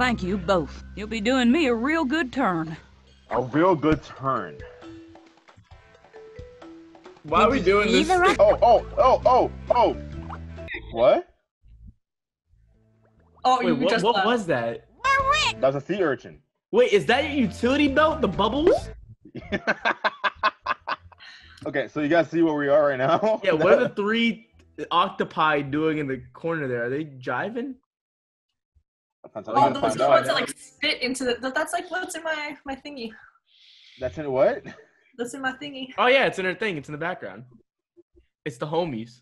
thank you both. You'll be doing me a real good turn. A real good turn. Why are we doing this? the ru- Oh, oh, oh, oh, oh. What? Oh, Wait, you what, just what left. was that? That's a sea urchin. Wait, is that your utility belt? The bubbles? okay, so you guys see where we are right now? Yeah, what are the three octopi doing in the corner there? Are they jiving? That's Oh, how those find are out. ones that like spit into the. That's like what's in my my thingy. That's in what? That's in my thingy. Oh yeah, it's in her thing. It's in the background. It's the homies.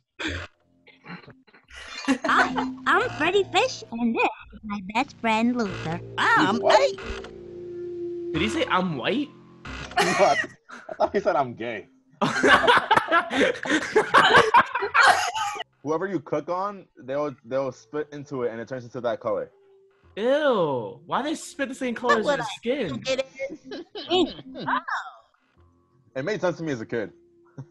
Hi, I'm Freddi Fish, and this is my best friend Luther. I'm white. Did he say I'm white? What? I thought he said I'm gay. Whoever you cook on, they'll they'll spit into it and it turns into that color. Ew. Why they spit the same color as what your skin? It is. It made sense to me as a kid.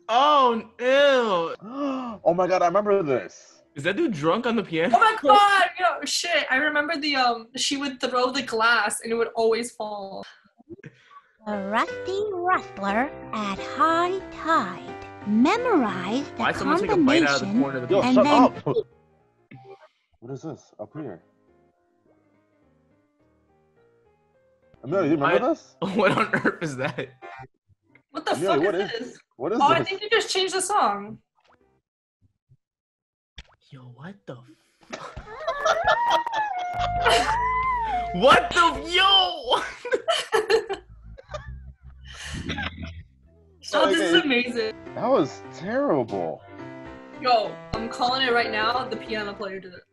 Oh, ew. oh my god, I remember this. Is that dude drunk on the piano? Oh my god! Yo, shit! I remember the um. She would throw the glass and it would always fall. The rusty rustler at high tide. Memorize the Why someone take a bite out of the corner of the Yo, And shut then- up. What is this up here? Emilia, you remember I- this? What on earth is that? What the Emilia, fuck what is is- this? What is Oh, I think you just changed the song. Yo, what the? F- what the yo? Oh, this is amazing. That was terrible. Yo, I'm calling it right now. The piano player did it.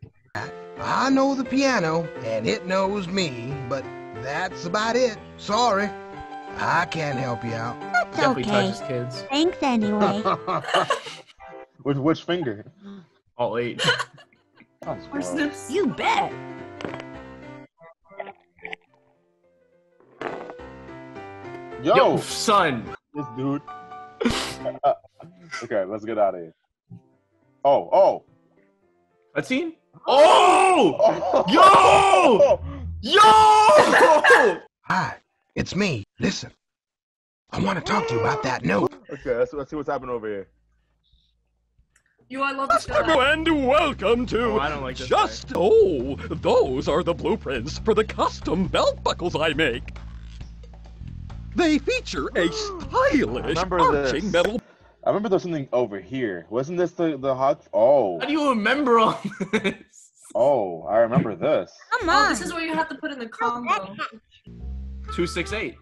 I know the piano, and it knows me, but that's about it. Sorry. I can't help you out. That's Definitely okay. touches kids. Thanks anyway. With which finger? All eight. That's Or gross. snips. You bet. Yo, Yo, son. this dude. okay, let's get out of here. Oh, oh. Let's. Oh! oh. Yo! Yo! Hi, it's me. Listen. I want to talk to you about that note. Okay, let's, let's see what's happening over here. You, I love this guy. And welcome to Oh, I don't like this Just Oh, those are the blueprints for the custom belt buckles I make. They feature a stylish remember arching this. metal I remember there's something over here. Wasn't this the the hot? Oh, How do you remember all this? Oh, I remember this. Come Oh, on. this is where you have to put in the combo. Two six eight.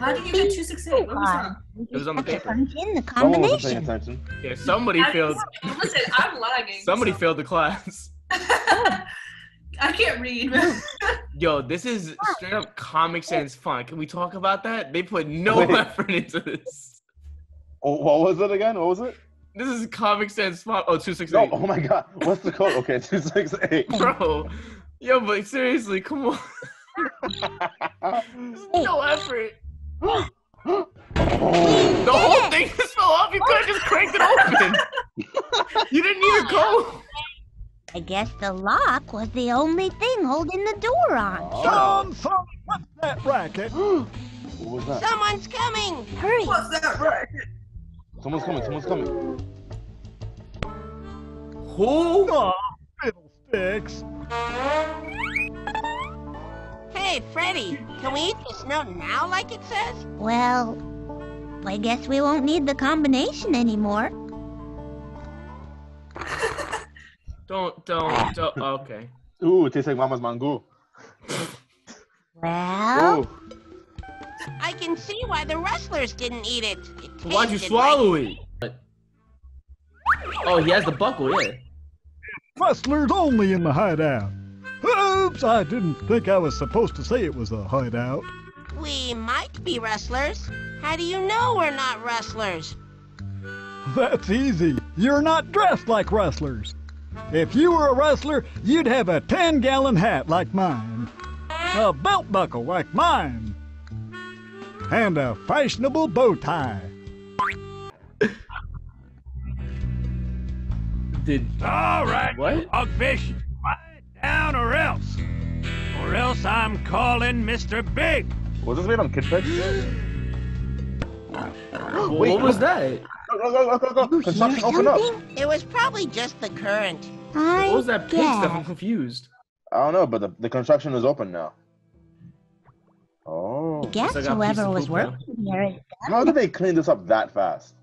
How do you get 268? What was that? It was on the just have to paper. punch in the Someone wasn't paying combination. attention. Yeah, somebody I- failed. Listen, I'm lagging. Somebody so- failed the class. I can't read. Yo, this is straight up Comic Sans fun. Can we talk about that? They put no Wait. effort into this. Oh, what was it again? What was it? This is Comic Sans fun. Oh, 268. No, oh my god, what's the code? Okay, two six eight. Bro. Yo, but seriously, come on. no effort. Oh, The whole thing just fell off. You could have just cranked it open. you didn't need a code. I guess the lock was the only thing holding the door on. Oh. John, son, what's that racket? what was that? Someone's coming! Hurry! What's that right? Someone's coming. Someone's coming. Who? Aw, fiddlesticks. Hey, Freddi, can we eat the snow now like it says? Well, I guess we won't need the combination anymore. Don't, don't, don't. Okay. Ooh, it tastes like Mama's mango. Well, Ooh. I can see why the rustlers didn't eat it. it Why'd you tasted swallow it? Oh, he has the buckle, yeah. Rustlers only in the hideout. Oops, I didn't think I was supposed to say it was a hideout. We might be rustlers. How do you know we're not rustlers? That's easy. You're not dressed like rustlers. If you were a rustler, you'd have a 10 gallon hat like mine, a belt buckle like mine, and a fashionable bow tie. Did All right, what? Hogfish, quiet down or else. or else I'm calling Mr. Big. Was this made on Kid Pix? Well, Wait, what was that? Go, go, go, go, go, go. You Construction, open up. It was probably just the current. I What was that pink stuff? I'm confused. I don't know, but the, the construction is open now. Oh. I guess like I got a piece whoever was poop now. working here is How did they clean this up that fast?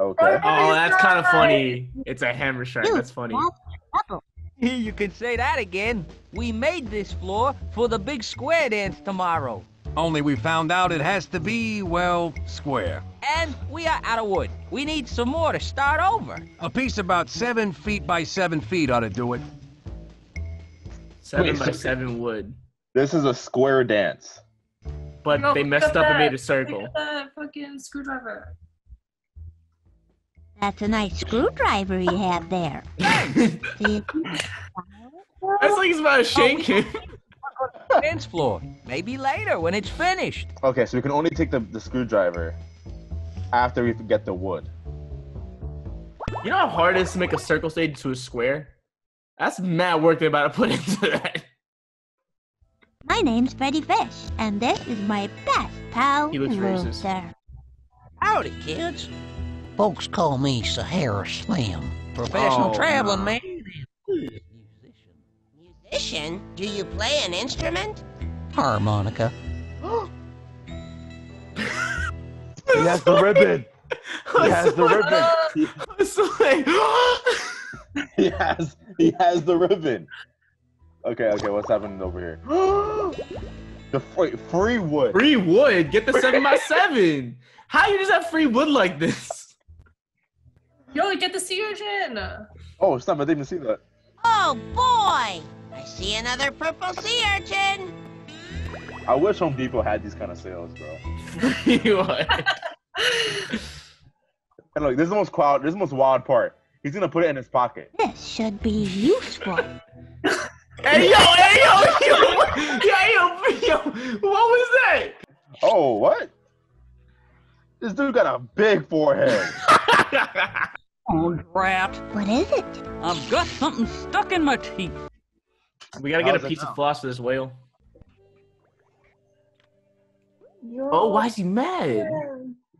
Okay. Oh, that's kind of funny. It's a hammer strike. That's funny. You can say that again. We made this floor for the big square dance tomorrow. Only we found out it has to be, well, square. And we are out of wood. We need some more to start over. A piece about seven feet by seven feet ought to do it. Seven Wait, by so- seven wood. This is a square dance. But No, they messed up and made a circle. pick that fucking screwdriver. That's a nice screwdriver you have there. That's like he's about to shake oh, him. Dance floor. Maybe later when it's finished. Okay, so we can only take the, the screwdriver after we get the wood. You know how hard it is to make a circle stage to a square? That's mad work they're about to put into that. my name's Freddi Fish, and this is my best pal, He looks racist. Luther. Howdy, kids. Folks call me Sahara Slim. Professional Oh, traveling no. man. Musician? Musician? Do you play an instrument? Harmonica. He has the ribbon. He has the ribbon. He, It's like, he has he has the ribbon. Okay, okay, what's happening over here? the wait, free wood. free wood. Get the seven by seven. How you just have free wood like this? Yo, get the sea urchin. Oh, stop! I didn't even see that. Oh boy! I see another purple sea urchin. I wish Home Depot had these kind of sales, bro. Free wood. And look, this is the most wild. This is the most wild part. He's gonna put it in his pocket. This should be useful. Hey yo, hey yo, yo, hey yo, yo, what was that? Oh, what? This dude got a big forehead. Oh, crap! What is it? I've got something stuck in my teeth. We gotta get How's a piece of floss for this whale. Oh, why is he mad?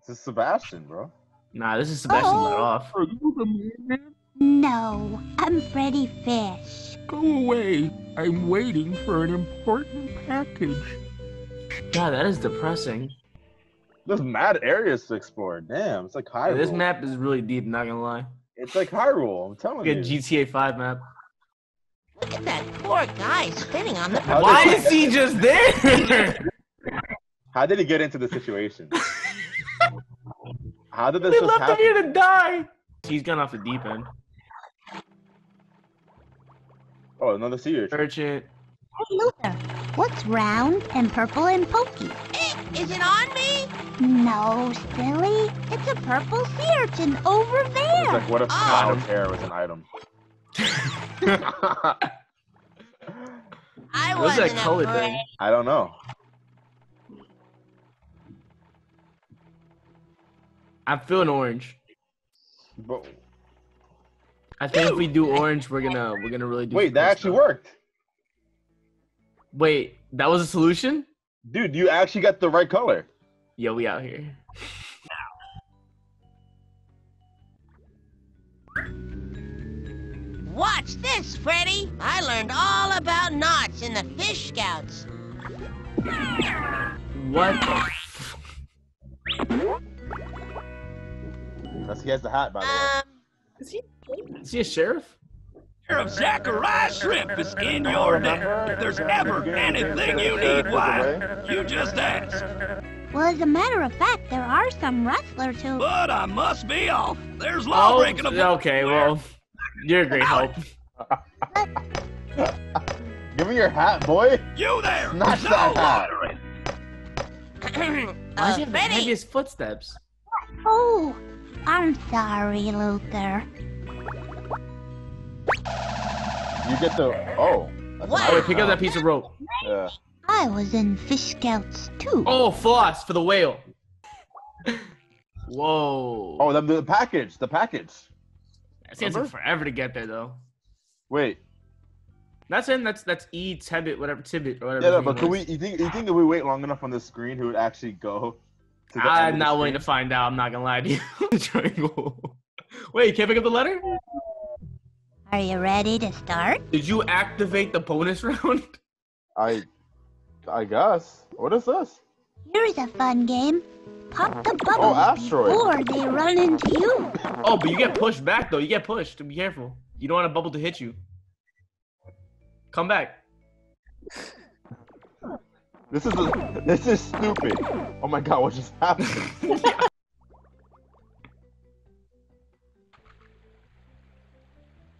This is Sebastian, bro. Nah, this is Sebastian oh, let Oh. off. No, I'm Freddi Fish. Go away. I'm waiting for an important package. God, that is depressing. There's mad areas to explore. Damn, it's like Hyrule. This map is really deep, not gonna lie. It's like Hyrule. I'm telling Look at you. GTA 5 map. Look at that poor guy spinning on the How Why did- is he just there? How did he get into the situation? How did this they just left him happen? here to die. He's gone off the deep end. Oh, another sea urchin. Urchin. Hey, Luther, what's round and purple and pokey? Eh, Is it on me? No, silly. It's a purple sea urchin over there. It's there. like, what if Oh. cloud hair was an item? I What's that wasn't color thing? I don't know. I'm feeling orange. But I think if we do orange, we're gonna we're gonna really do. wait, that actually stuff. worked. Wait, that was a solution? Dude, you actually got the right color. Yo, we out here. Watch this, Freddi. I learned all about knots in the Fish Scouts. What? the f- That's he has the hat, by the way. Um, Is he? Is he a sheriff? Sheriff Zachariah Shrimp is in your debt. If there's ever anything you need, why, you just ask. Well, as a matter of fact, there are some rustlers who. But I must be off. There's law Oh, breaking up. okay. Well, you're a great help. Give me your hat, boy. You there! Snatch no that hat. loitering. Why uh, does he have the heaviest footsteps? Oh, I'm sorry, Luther. You get the oh. That's Wow. an Oh, wait, pick up that piece of rope. Yeah. I was in Fish Scouts too. Oh, floss for the whale. Whoa. Oh, the, the package. The package. It's gonna take forever to get there, though. Wait. That's him. That's that's E Tibbet, whatever Tibbet or whatever. Yeah, no, but can we? You think? You think if we wait long enough on the screen, he would actually go? To the I'm not willing to find out. I'm not gonna lie to you. Triangle. Wait, you can't pick up the letter? Are you ready to start? Did you activate the bonus round? I, I guess. What is this? Here's a fun game. Pop the Oh, bubbles asteroid. before they run into you. Oh, but you get pushed back though. You get pushed. Be careful. You don't want a bubble to hit you. Come back. This is a, this is stupid. Oh my god, what just happened?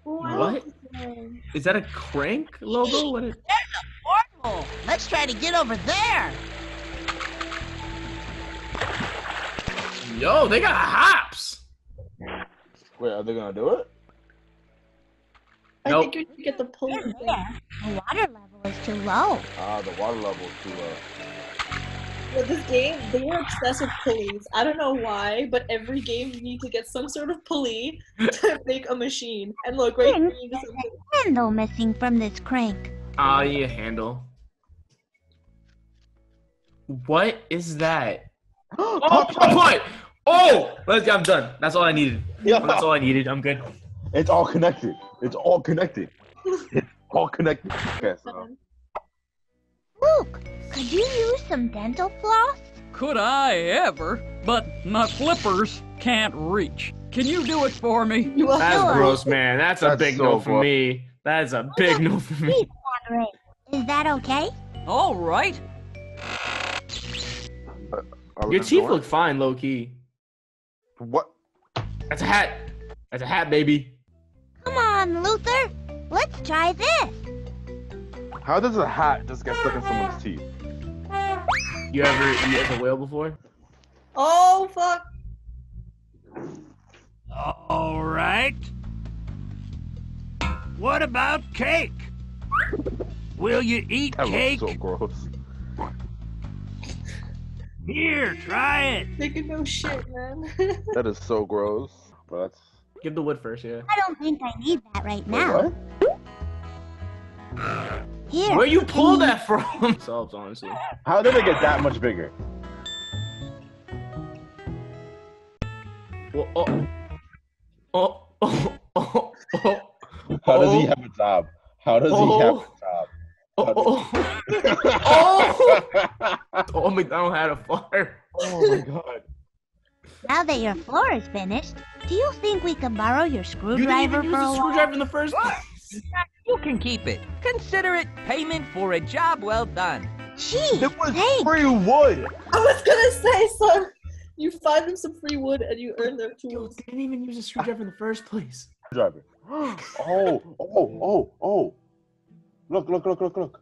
What? Is that a crank logo? What is... There's a portal. Let's try to get over there. Yo, they got hops. Wait, are they gonna do it? I Nope. think you need get the pulley thing. The water level is too low. Ah, the water level is too low. With this game, they are obsessed with pulleys. I don't know why, but every game you need to get some sort of pulley to make a machine. And look, right here, you just Handle missing from this crank. Ah, you handle. What is that? oh, what? Oh, let's, get I'm done. That's all I needed. Yeah. That's all I needed. I'm good. It's all connected. It's all connected. It's all connected. Okay, so Luke, could you use some dental floss? Could I ever? But my flippers can't reach. Can you do it for me? That's Sure. gross, man. That's a big so no for gross. me. That is a big no for me. Is that okay? All right. Uh, are we Your teeth going? look fine, low key. What? That's a hat. That's a hat, baby. Come on, Luther. Let's try this. How does a hat just get stuck in someone's teeth? You ever eat a whale before? Oh fuck! All right. What about cake? Will you eat That cake? looks so gross. Here, try it. Nigga, no shit, man. That is so gross. But that's Give the wood first, yeah. I don't think I need that right Wait, now. what? Here. Where you pull can that from? Subs, honestly. How did it get that much bigger? Well, oh. Oh, oh, oh, oh. How does he Oh. have a job? How does he have Oh. a job? Oh, oh, oh. oh, McDonald had a fire. Oh my god. Now that your floor is finished, do you think we can borrow your You didn't screwdriver even use for a the while? screwdriver in the first place. You can keep it. Consider it payment for a job well done. Gee, It was thanks. free wood. I was gonna say, son, you find them some free wood and you earn their Yo, tools. didn't even use a screwdriver in the first place. Driver. Oh, oh, oh, oh. Look, look, look, look, look.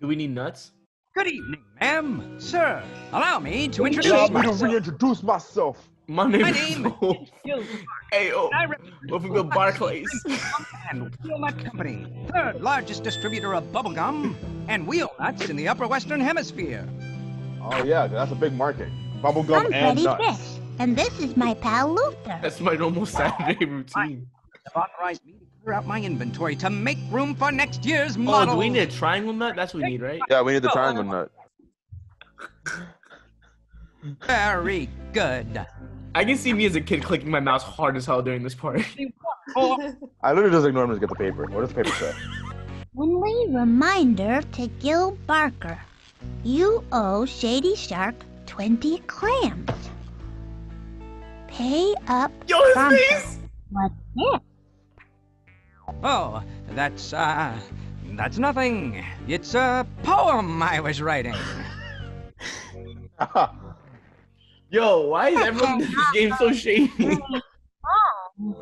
Do we need nuts? Good evening, ma'am. Sir, allow me to Allow introduce me to myself. reintroduce myself. My name My is name is Phil. Gil, Hey, oh, I represent what from the Barclays? and Wheelnut Company, third largest distributor of bubblegum and wheel nuts in the upper western hemisphere. Oh yeah, that's a big market. I'm Bubblegum and Freddi nuts. Fish, and this is my pal Luther. That's my normal Saturday routine. Authorized me to clear out my inventory to make room for next year's oh, model. Oh, do we need a triangle nut? That's what we need, right? Yeah, we need the oh, triangle uh, nut. Very good. I can see me as a kid clicking my mouse hard as hell during this part. I literally just ignore him to get the paper. What does the paper say? Only reminder to Gil Barker. You owe Shady Shark 20 clams. Pay up Yo, his face! What's this? Oh, that's, uh, that's nothing. It's a poem I was writing. Yo, why is everyone in this game so shady?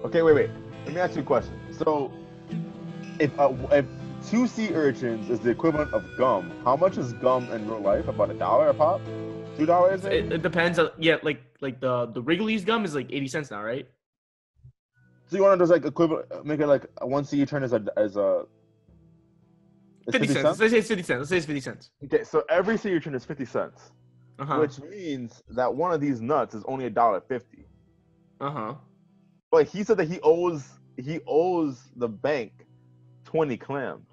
okay, wait, wait. Let me ask you a question. So, if uh, if two sea urchins is the equivalent of gum, how much is gum in real life? About a dollar a pop? Two dollars? it, it depends. On, yeah, like like the the Wrigley's gum is like eighty cents now, right? So you want to just like equivalent, make it like one sea urchin is a as a is 50 cents. Let's say it's 50 cents. Let's say it's 50 cents. Okay, so every sea urchin is fifty cents, Uh-huh. which means that one of these nuts is only a dollar fifty. Uh-huh. But he said that he owes he owes the bank 20 clams.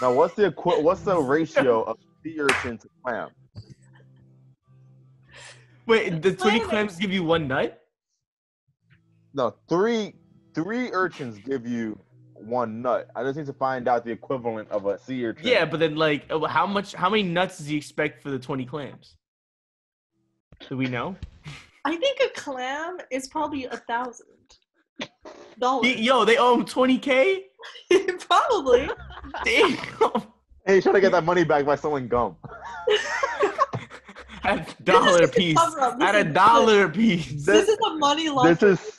Now, what's the equi- what's the ratio of sea urchin to clam? Wait, the 20 clams give you one nut? No, three three urchins give you one nut. I just need to find out the equivalent of a sea urchin. Yeah, but then like, uh, how much? How many nuts does he expect for the 20 clams? Do we know? I think a clam is probably a thousand dollars. Yo, they owe him 20k. probably. Damn. Hey, he's trying to get that money back by selling gum. At a dollar a piece. At a dollar a piece. This is a money laundering. This is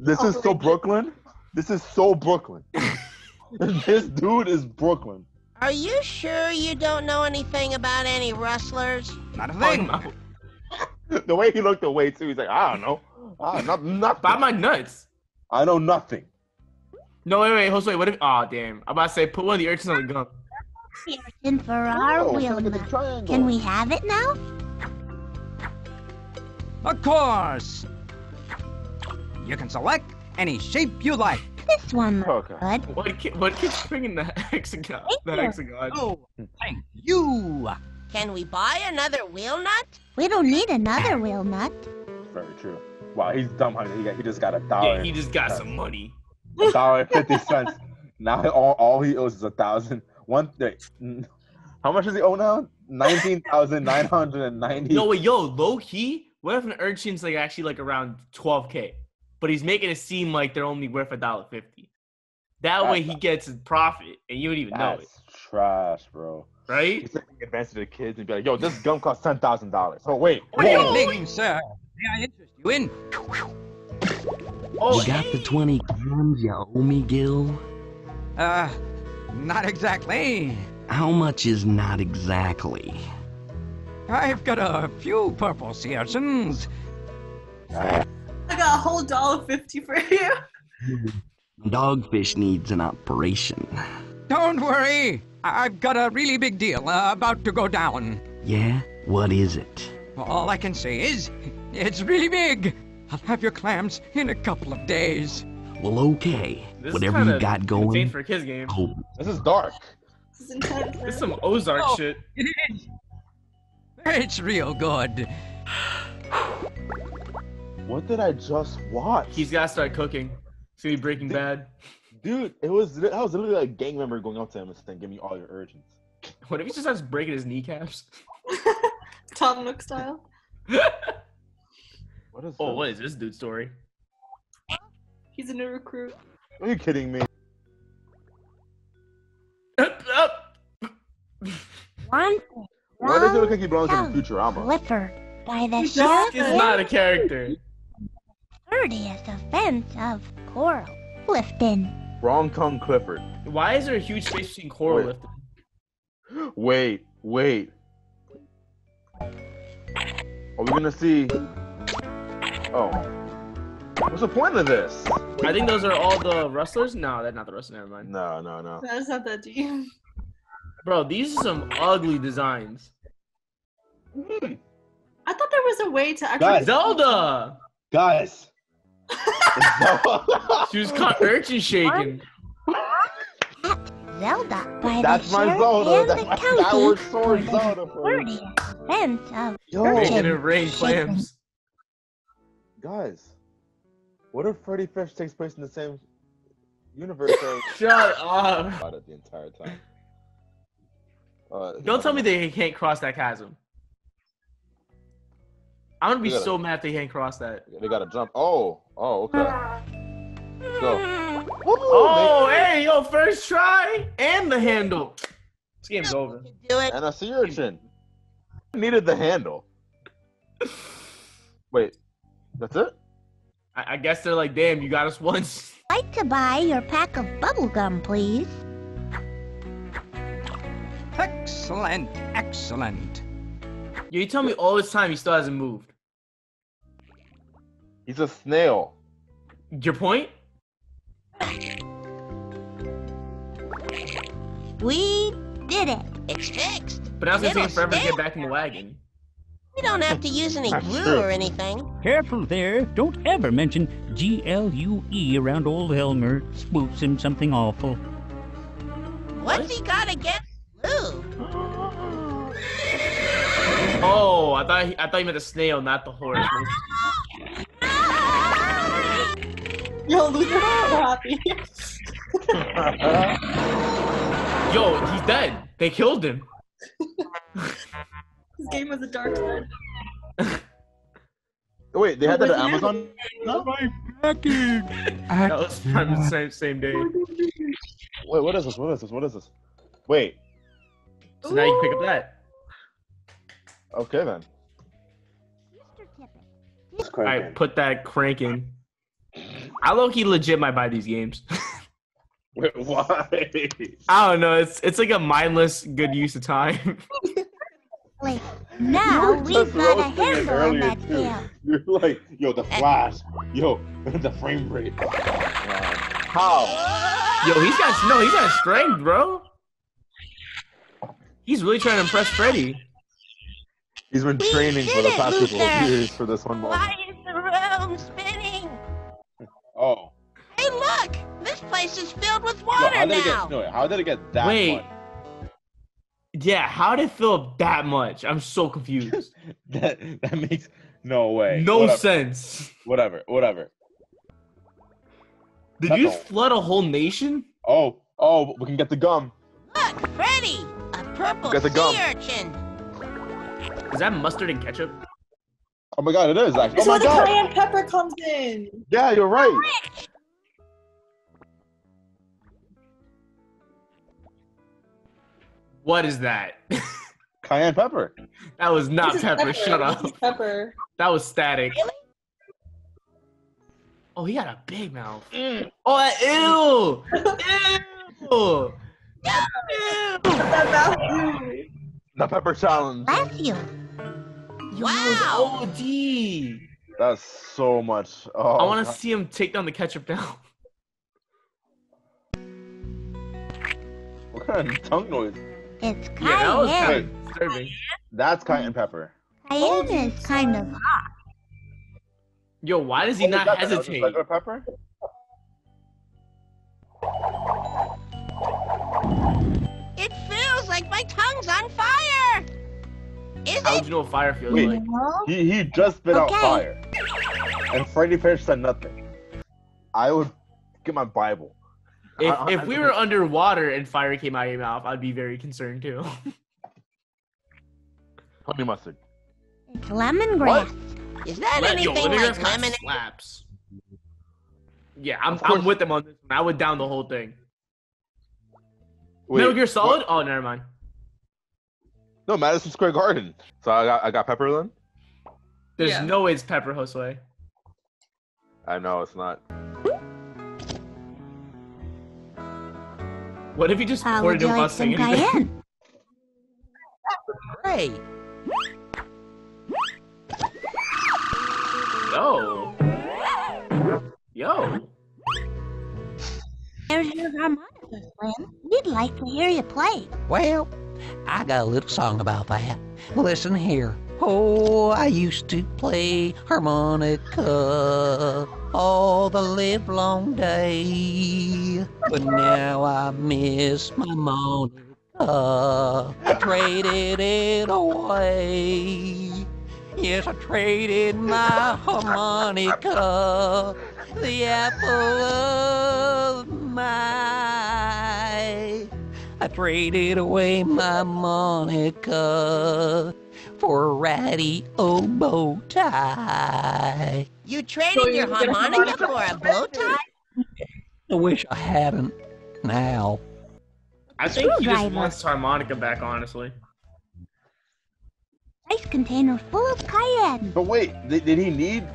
this is so Brooklyn. This is so Brooklyn. this dude is Brooklyn. Are you sure you don't know anything about any rustlers? Not a Oh, thing. no. The way he looked away too, he's like, I don't know. Ah, not, nothing. Buy my nuts. I know nothing. No, wait, wait, Josue, what if? Oh, damn. I'm about to say, put one of the urchins on the gun. And for our Oh, wheel look at the nut. triangle. Can we have it now? Of course. You can select any shape you like. This one looks Okay. good. What kid? What kid's bringing the hexagon? The you. hexagon. Oh, thank you. Can we buy another wheel nut? We don't need another wheel nut. Very true. Wow, he's dumb. Honey. He, got, he just got a dollar. Yeah, he just got some money. a dollar and fifty cents. Now all, all he owes is a thousand. One thing. How much does he owe now? Nineteen thousand nine hundred and ninety. No, wait, yo, low key. What if an urchin's like actually like around 12k, but he's making it seem like they're only worth a dollar fifty. That way he gets his profit, and you don't even know it, That's trash, bro. right? He's taking advantage of the kids and be like, "Yo, this gum costs ten thousand dollars." Oh wait, Good whoa. evening, sir. May I interest you in? Oh, You got the 20 grams you owe me, Gil? Uh, not exactly. How much is not exactly? I've got a few purple sea urchins. I got a whole dollar fifty for you. Dogfish needs an operation. Don't worry. I- I've got a really big deal uh, about to go down. Yeah? What is it? All I can say is, it's really big. I'll have your clams in a couple of days. Well, okay. This Whatever you got going. for a kids game. Hope. This is dark. This is intense. This is some Ozark Oh. shit. It is. It's real good. What did I just watch? He's gotta start cooking. It's gonna be Breaking Bad. Dude, it was I was literally like a gang member going up to him and saying, "Give me all your urgents." What if he just starts breaking his kneecaps? Tom Nook style. What is? Oh, this? what is this dude's story? He's a new recruit. Are you kidding me? Up, up. One Why does it look like he belongs sound. in Futurama? Clifford by the He He's does. not a character. Thirtieth offense of Coral Clifton. Wrong tongue Clifford. Why is there a huge space between Coral Wait. Lifton? Wait, wait. Are we gonna see? Oh, what's the point of this? I think those are all the wrestlers. No, that's not the rustlers. Never mind. No, no, no. That's not that deep. Bro, these are some ugly designs. I thought there was a way to actually. Guys. Zelda. Guys. She was caught urchin shaking. Zelda by That's the my Zelda. and That's the my county Skyward for Sword the Zelda. For you. thirtieth offense of Yo. Making it urchin rain clams. Guys, what if Freddi Fish takes place in the same universe? as- Shut up. About it the entire time. Uh, Don't tell me they can't cross that chasm. I'm gonna be gotta- so mad if they can't cross that. They gotta jump. Oh, oh, okay. Let's go. Oh, hey, yo, first try and the handle. This game's over. Do it. And a sea urchin. Needed the handle. Wait, that's it? I, I guess they're like, damn, you got us once. like to buy your pack of bubblegum, please? Excellent, excellent. Yo, You tell me all this time he still hasn't moved. He's a snail. Your point? We did it. It's fixed. But now it's gonna take forever to stay get back in the wagon. We don't have to use any That's glue true. or anything. Careful there. Don't ever mention G L U E around old Elmer. Spooks him something awful. What's he got against glue? Oh, I thought he, I thought you meant the snail, not the horse. Yo, Luther's so happy. Yo, he's dead. They killed him. this game was a dark side. Wait, they had that at Where's the Amazon? No? That was from the same same day. Wait, what is this? What is this? What is this? Wait. So now you can pick up that. Okay then. All right, put that crank in. I low key legit might buy these games. Wait, why? I don't know. It's it's like a mindless good use of time. Wait, now we've got a roasting it handle on that too. tail. You're like, yo, the eh. flash. Yo, the frame rate. How? Yo, he's got no, he's got strength, bro. He's really trying to impress Freddi. He's been training for the past couple of years for this one moment. Why is the room spinning? Place is filled with Yo, water how did it now. get? No, how did it get that Wait. much? Yeah, how did it fill up that much? I'm so confused. That that makes no way. No Whatever. sense. Whatever. Whatever. Did That's you all. flood a whole nation? Oh, oh, we can get the gum. Look, Freddi! A purple Got the gum. sea urchin. Is that mustard and ketchup? Oh my god, it is actually. This Oh is my where the god. cayenne pepper comes in. Yeah, you're right. What is that? Cayenne pepper. that was not This is pepper. Shut up. pepper. That was static. Oh, he got a big mouth. Mm. Oh, that, ew! ew! That mouth. The pepper challenge. Bless you. Wow! OD! That's so much. Oh, I want to see him take down the ketchup now. What kind of tongue noise? It's Yeah, that was cayenne. kind of disturbing. That's cayenne pepper. Cayenne is kind of hot. Yo, why does he What not that? That was hesitate? Regular pepper? It feels like my tongue's on fire! Is How it? would you know what fire feels Wait. like? He he just spit out fire, and Freddi Fish said nothing. I would get my Bible. If, I- I- if we were underwater and fire came out of your mouth, I'd be very concerned too. honey mustard. It's lemongrass. Is that Let- anything lemongrass like kinda lemon? slaps. Yeah, I'm, I'm with them on this one. I would down the whole thing. Wait, Metal Gear what? Solid? Oh, never mind. No, Madison Square Garden. So I got I got pepper then. There's Yeah. no way it's Pepper Josue. I know it's not. What if he just poured it in Would you without like some saying anything? Hey, Yo. Yo. There's your harmonica, Slim. We'd like to hear you play. Well, I got a little song about that. Listen here. Oh, I used to play harmonica all the live long day. But now I miss my harmonica. I traded it away. Yes, I traded my harmonica, the apple of my. I traded away my Monica for a ratty oboe oh, tie. You traded So your you get harmonica harmonica for a bow tie? I wish I hadn't now. I think he just Screwdriver. wants harmonica back, honestly. Ice container full of cayenne. But wait, did, did he need?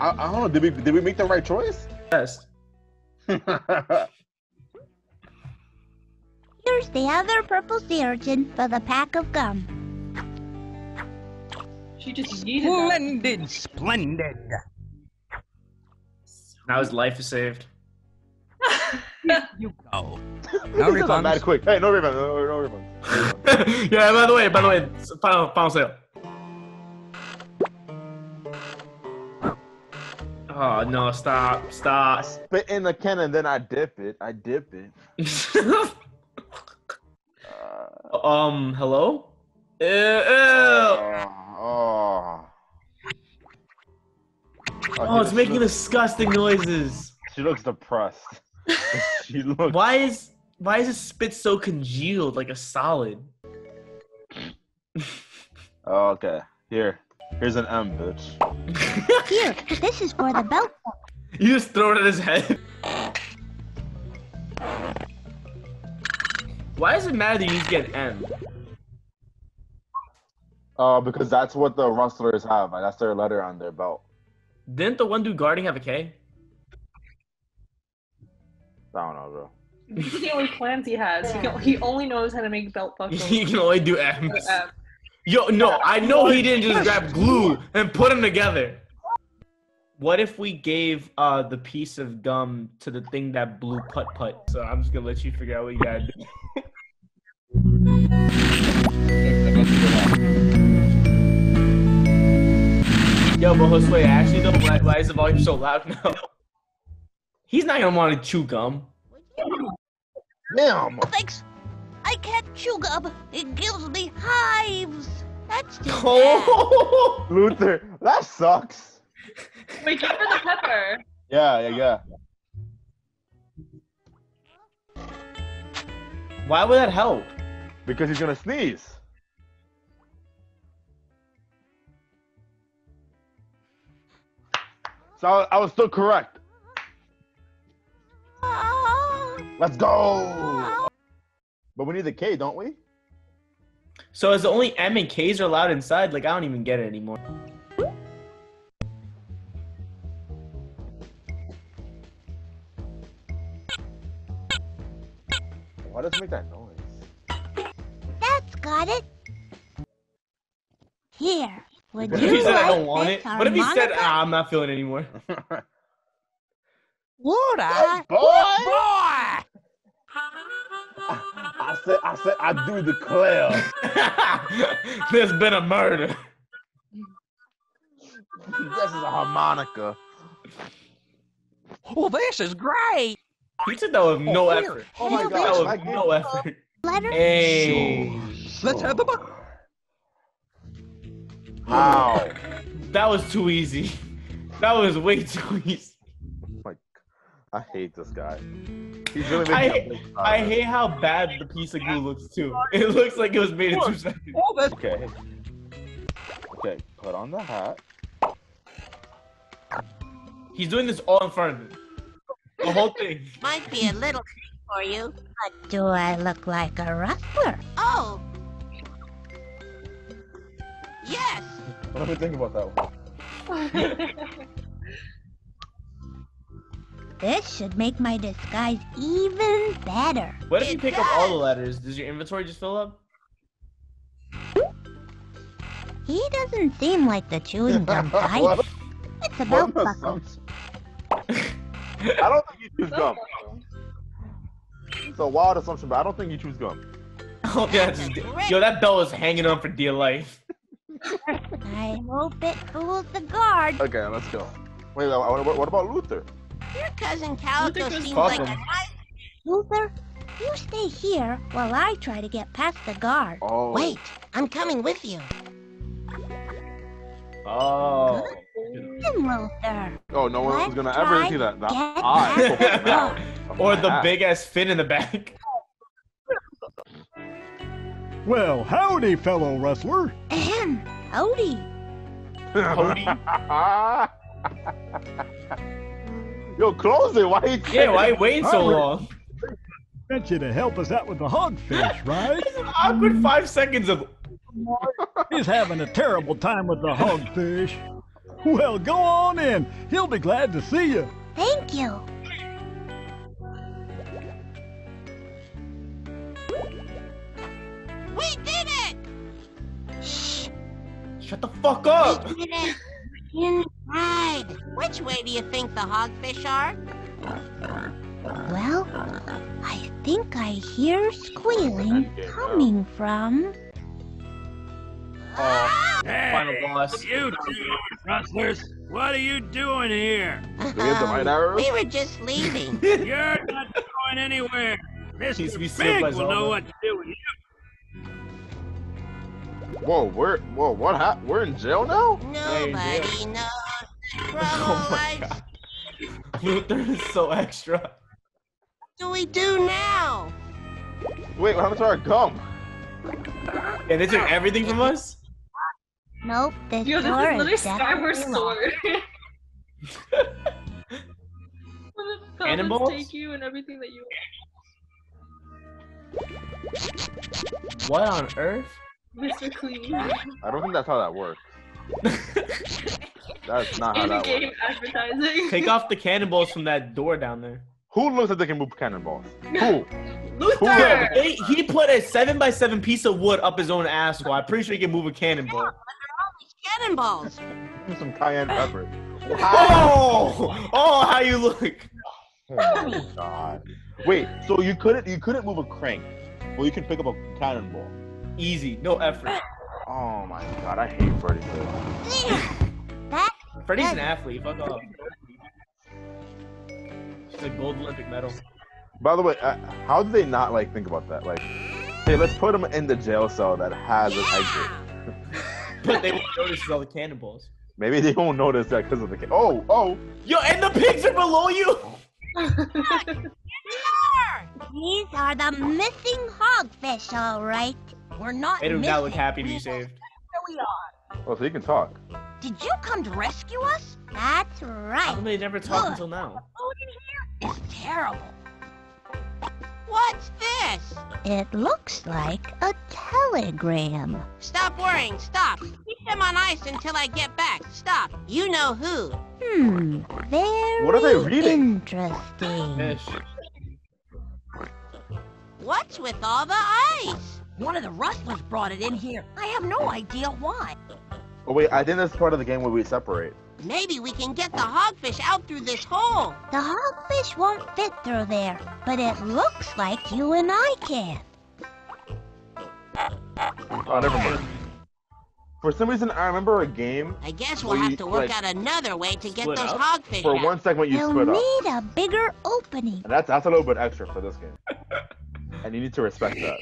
I, I don't know. Did we did we make the right choice? Yes. Here's the other purple sea urchin for the pack of gum. She just yeeted that. splendid, splendid. Now his life is saved. You go. No refunds. Mad quick. Hey, no refunds. No, no refunds. yeah. By the way, by the way, final final sale. Oh no! Stop! Stop! I Spit in the can and then I dip it. I dip it. Uh, um. Hello. Ew, ew. Oh. Oh, it's making disgusting noises. She looks depressed. she looks. Why is why is his spit so congealed like a solid? Oh, okay. Here. Here's an M, bitch. Here, this is for the belt. You just throw it at his head. Why does it matter that you need to get an M? Uh, because that's what the rustlers have. Like, that's their letter on their belt. Didn't the one dude guarding have a K? I don't know, bro. These are the only plans he has. He, can, he only knows how to make belt buckles. he can only do M's. Yo, no, I know he didn't just grab glue and put them together. What if we gave uh the piece of gum to the thing that blew putt putt? So I'm just gonna let you figure out what you gotta do. Yo, but Josue, actually though, why, why is the volume so loud now? He's not gonna want to chew gum. Damn. Thanks. I can't chew gum. It gives me hives. That's too bad. Oh, Luther, that sucks. Wait, give her the pepper. Yeah, yeah, yeah. why would that help? Because he's gonna sneeze. So I I was still correct. Let's go. But we need the K, don't we? So is the only M and K's are allowed inside? Like I don't even get it anymore. Why does it make that noise? That's got it. Here, would What if he you said I like don't want it? What if he said ah, I'm not feeling it anymore? What a Boy! boy! I said, I said, I do declare. There's been a murder. this is a harmonica. Well, this is great. He took that with oh, no here, effort. Oh my have gosh, That I was no effort. Letter? Hey, Let's have the buck. How? that was too easy. That was way too easy. Like, I hate this guy. He's really I, making a big I hate how bad the piece of glue looks too. It looks like it was made in two seconds. Oh, that's Okay. Okay, put on the hat. He's doing this all in front of him. The whole thing. Might be a little thing for you. But do I look like a rustler? Oh. Yes. What do we think about that one? This should make my disguise even better. What if you It pick up all the letters? Does your inventory just fill up? He doesn't seem like the chewing gum type. What? It's about What belt an buckle. assumption. I don't think you choose gum. It's a wild assumption, but I don't think you choose gum. Oh yeah, just, yo, that bell is hanging on for dear life. I hope it fools the guard. Okay, let's go. Wait, wait, what, what- what about Luther? Your cousin Calico Look at this seems fuck like a him. nice. Luther, you stay here while I try to get past the guard. Oh, Wait, I'm coming with you. Oh. Listen, Luther. Oh, no one's Let's gonna ever see that. that get eye past poking out of or the hat. big ass fin in the back. Well, howdy, fellow rustler. Ahem. Howdy. Cody. Yo, close it. Why you Yeah, why you waiting so Alright. long? Sent you to help us out with the hogfish, right? It's an awkward five seconds of. He's having a terrible time with the hogfish. Well, go on in. He'll be glad to see you. Thank you. We did it! Shh. Shut the fuck up! We did it! Inside. Which way do you think the hogfish are? Well, I think I hear squealing coming from. Oh, Hey, final boss. You two rustlers, what are you doing here? Do we the? Um, we were just leaving. You're not going anywhere. Needs Mr. Big by will know what to do with you. Whoa, we're whoa, what hap- We're in jail now? Nobody knows. Oh my god. Luther is so extra. What do we do now? Wait, what happened to our gum? Yeah, they took everything from us? Nope, this Yo, this door is literally is Skyward definitely locked. Sword. Cannonballs? take you and everything that you. What on earth? Mr. Clean. I don't think that's how that works. That's not how that In-game works. advertising. Take off the cannonballs from that door down there. Who looks like they can move cannonballs? Who? Luther! They, he put a seven by seven piece of wood up his own asshole. I'm pretty sure he can move a cannonball. Cannonballs. Some cayenne pepper. Oh, oh, how you look? Oh my god. Wait, so you couldn't you couldn't move a crank, well you can pick up a cannonball. Easy, no effort. Oh my god, I hate Freddi. That Freddi's an athlete. Fuck off. She's a gold Olympic medal. By the way, uh, how did they not like think about that? Like, hey, let's put him in the jail cell that has an exit. But they won't notice all the cannonballs. Maybe they won't notice that because of the. Ca- oh, oh. Yo, and the pigs are below you. these are the missing hogfish, all right. We're not They do missing. not look happy to be saved. Here we are. Oh, so you can talk. Did you come to rescue us? That's How right. come they never talked Good. until now? Food in here is terrible. What's this? It looks like a telegram. Stop worrying. Stop. Keep them on ice until I get back. Stop. You know who. Hmm, very What are they reading? interesting. Fish. What's with all the ice? One of the rustlers brought it in here. I have no idea why. Oh wait, I think that's part of the game where we separate. Maybe we can get the hogfish out through this hole. The hogfish won't fit through there, but it looks like you and I can. Oh, never mind. For some reason, I remember a game I guess Well, we'll have you- to work like, out another way to get those up? hogfish for out. one segment you You'll split up, need a bigger opening. and that's that's a little bit extra for this game. And you need to respect that.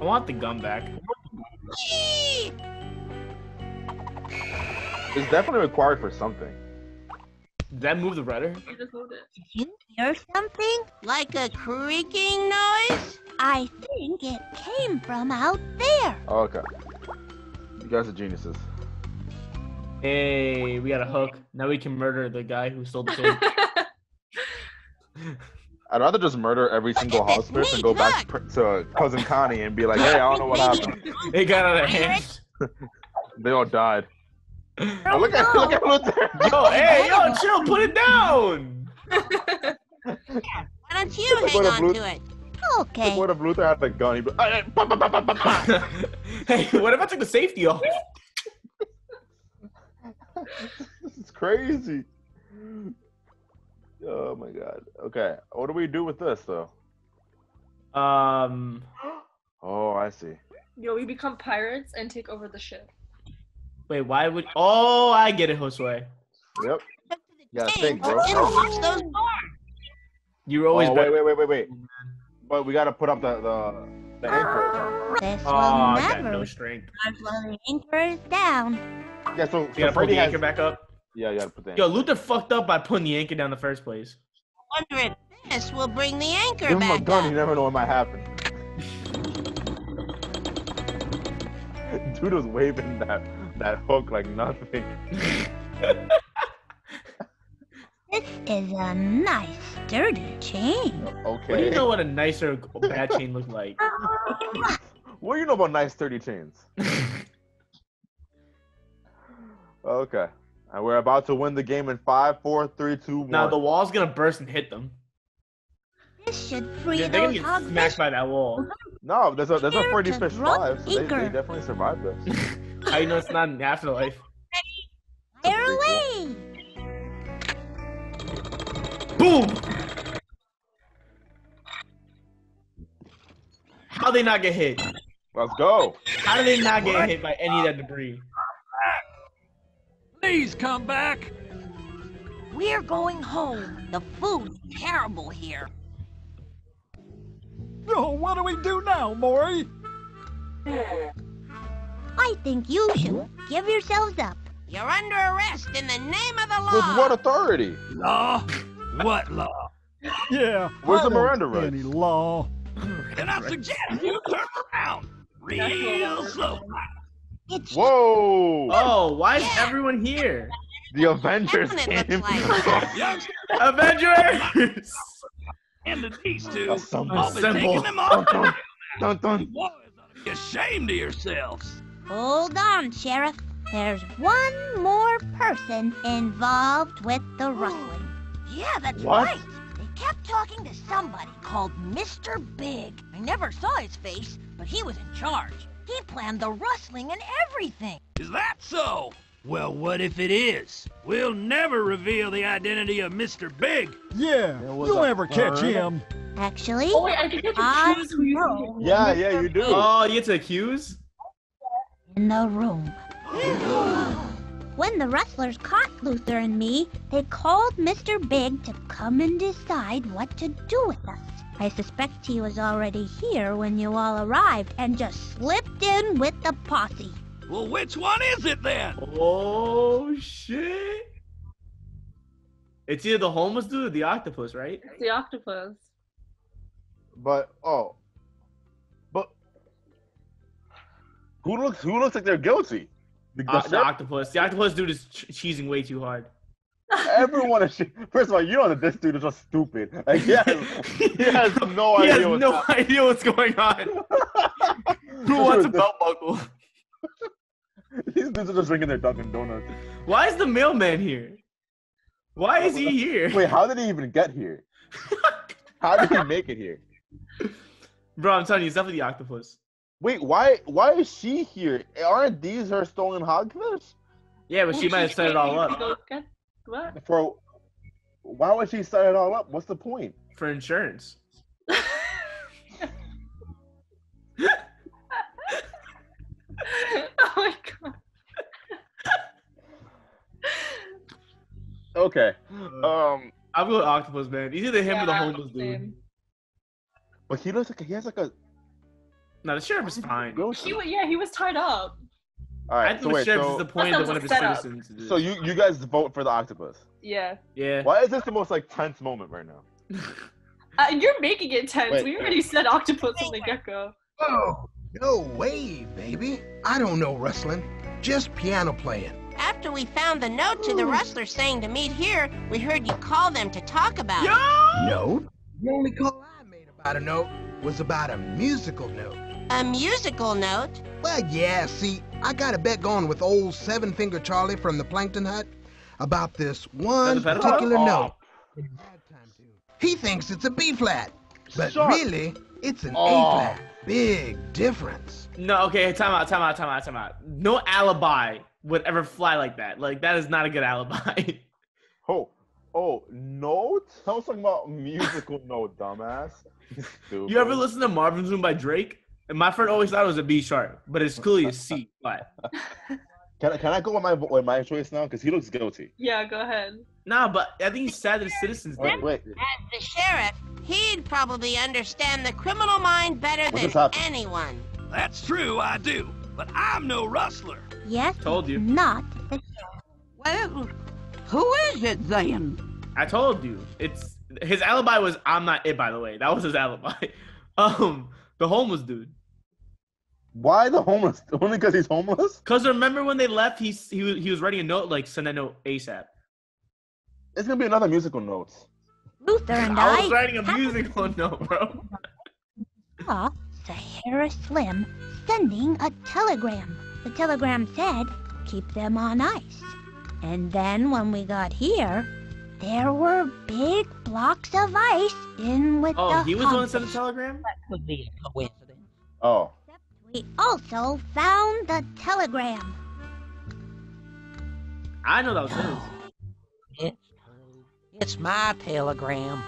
I want the gum back. It's definitely required for something. Did that move the rudder? You just moved it. Did you hear something? Like a creaking noise? I think it came from out there. Oh, okay. You guys are geniuses. Hey, we got a hook. Now we can murder the guy who stole the pig. I'd rather just murder every single this hospice and go back pr- to cousin Connie and be like, "Hey, I don't know what happened. it got out of hand. They all died." Oh, look at look at Luther. Yo, hey, yo, chill, put it down. Why don't you hang what on blue- to it? Okay. what if Luther had the gun? He'd be, "Ah, ah, bah, bah, bah, bah, bah, bah." hey, what if I took the safety off? this is crazy. Oh my god. Okay, what do we do with this though? Um, Oh, I see. Yo, we become pirates and take over the ship. Wait, why would? Oh, I get it, Josue. Yep. You think, bro. watch those? You're always oh, better. wait, wait, wait, wait, wait. But we gotta put up the the, the anchor. This Oh, will I got never no strength. start while the anchor down. Yeah, so, You so gotta put the has. anchor back up. Yeah, you gotta put the Yo. Luther fucked up by putting the anchor down the first place. Wonder if this will bring the anchor Give him a back gun. You never know what might happen. Dude was waving that that hook like nothing. This is a nice, sturdy chain. Okay. What do you know what a nicer bad chain looks like? What do you know about nice sturdy chains? okay. And we're about to win the game in five, four, three, two, one. now the wall's gonna burst and hit them. This should free They're gonna those get hogfish. smashed by that wall. No, there's a there's a Here Freddi to Fish drop So they, they definitely survived this. How you know it's not an afterlife? Fire away! Boom! How they not get hit? Let's go. How did they not get hit by any of that debris? Please come back. We're going home. The food's terrible here. Oh, what do we do now, Maury? I think you should give yourselves up. You're under arrest in the name of the law. With law. what authority? Law? What law? Yeah. Where's the Miranda see rights? Any law? And I suggest you turn around real slow. It's Whoa! Oh, why is everyone here? The Avengers That's what it came. like. Avengers! and the these two Assemble. all been taking Assemble. them off. Dun, dun, dun. Boys ought to be ashamed of yourselves. Hold on, Sheriff. There's one more person involved with the rustling. Yeah, that's What? right. They kept talking to somebody called Mr. Big. I never saw his face, but he was in charge. He planned the rustling and everything. Is that so? Well, what if it is? We'll never reveal the identity of Mr. Big. Yeah, There was you'll a never catch him. Actually, Oh wait, I can get to choose who you know. Yeah, yeah, you do. Oh, you get to accuse? In the room. when the rustlers caught Luther and me, they called Mr. Big to come and decide what to do with us. I suspect he was already here when you all arrived and just slipped in with the posse. Well, which one is it then? Oh, shit. It's either the homeless dude or the octopus, right? It's the octopus. But oh, who looks who looks like they're guilty? The, the Uh, the octopus. The octopus dude is ch- cheesing way too hard. Everyone is. First of all, you know that this dude is just stupid. Like, he has, he has no he idea. has what's no happening. idea what's going on. Who wants a belt buckle? These dudes are just drinking their Dunkin' Donuts. Why is the mailman here? Why is he here? Wait, how did he even get here? How did he make it here? Bro, I'm telling you, it's definitely the octopus. Wait, why why is she here? Aren't these her stolen hogfish? Yeah, but she might have set it all up Go What? For why would she set it all up? What's the point? for insurance. oh my god. Okay. Um, I'm go with octopus, man. It's either him or the homeless dude. but he looks like he has like a. No, the sheriff is fine. He wa- yeah, he was tied up. All I think so the wait, sheriff so, disappointed That that one a of his setup. citizens. did so it. you you guys vote for the octopus. Yeah. yeah. Why is this the most like tense moment right now? Uh, you're making it tense. Wait. we already said octopus from the get go. Oh, no way, baby. I don't know wrestling. Just piano playing. After we found the note to the rustler saying to meet here, we heard you call them to talk about it. Note? The only call I made about a note was about a musical note. A musical note? Well, yeah, see, I got a bet going with old Seven Finger Charlie from the Plankton Hut about this one particular Oh. note. He thinks it's a B flat, but Shut- really, it's an Oh. A flat. Big difference. No, okay, time out, time out, time out, time out. No alibi would ever fly like that. Like that is not a good alibi. Oh, oh, note? I was talking about musical note, dumbass. Stupid. you ever listen to Marvin's Room by Drake? And my friend always thought it was a B sharp, but it's clearly a C flat. Can I, can I go with my with my choice now? Because he looks guilty. Yeah, go ahead. Nah, but I think he's sad that the citizens did. Wait, wait. As the sheriff, he'd probably understand the criminal mind better What than anyone. That's true, I do. But I'm no rustler. Yes, Told you. not the sheriff. Well, who is it then? I told you. It's his alibi was I'm not it. By the way, that was his alibi. Um, the homeless dude. Why the homeless? Only because he's homeless? Cause remember when they left, he he was he was writing a note like send that note ASAP. It's gonna be another musical note. Luther and I I, was writing a happened musical note, bro. saw Sahara Slim sending a telegram. The telegram said, keep them on ice. And then when we got here, there were big blocks of ice in with Oh, the Oh, he was the one that sent the telegram. That could be a coincidence. Oh, We also found the telegram. I know that was his. It's It's my telegram.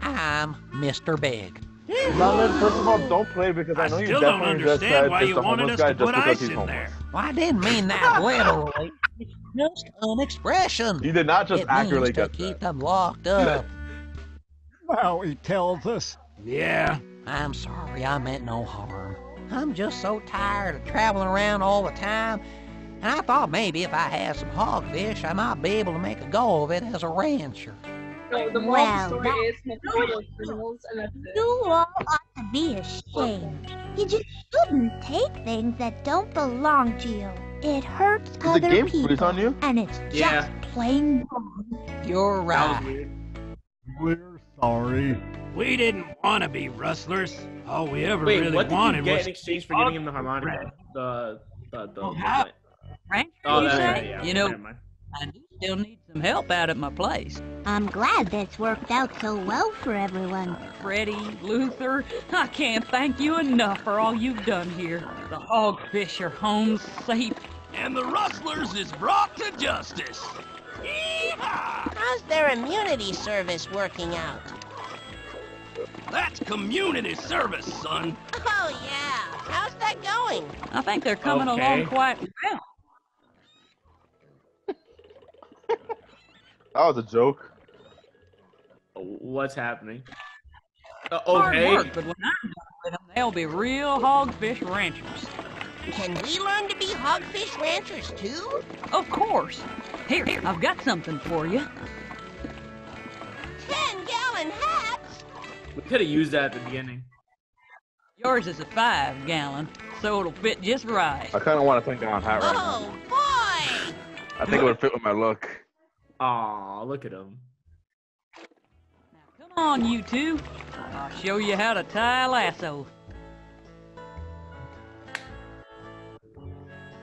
I'm Mr. Big. Melon, first of all, don't play because I know you still don't definitely just understand said why you wanted us to just put because ice in homeless. there. Well, I didn't mean that literally. It's just an expression. You did not just it accurately means to get keep them locked up. Well, he tells us. Yeah. I'm sorry, I meant no harm. I'm just so tired of traveling around all the time, and I thought maybe if I had some hogfish, I might be able to make a go of it as a rancher. No, the moral Well, story is smoke criminals, and that's it. You all ought to be ashamed. You just shouldn't take things that don't belong to you. It hurts the other game people, on you? and it's just Yeah. plain wrong. You're right. We're sorry. We didn't want to be rustlers. All we ever Wait, really what did you wanted get was in exchange for giving him the harmonica? The the the. the how- Frank, oh, you that's say? right. Yeah. You know. I do still need some help out at my place. I'm glad this worked out so well for everyone. Freddi, Luther, I can't thank you enough for all you've done here. The hogfish are home safe. And the rustlers is brought to justice. Yeehaw! How's their immunity service working out? That's community service, son. Oh, yeah. How's that going? I think they're coming Okay. along quite well. That was a joke. What's happening? Uh, Hard okay. work, but when I'm done with them, they'll be real hogfish ranchers. Can we learn to be hogfish ranchers too? Of course. Here, I've got something for you. Ten gallon hats? We could have used that at the beginning. Yours is a five gallon, so it'll fit just right. I kind of want a ten gallon hat right now. Oh, boy! I think it would fit with my look. Aw, look at him. Now come on, you two. I'll show you how to tie a lasso.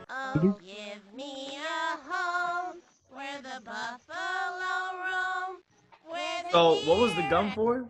Oh, give me a home where the buffalo roam. Where the So, what was the gum for?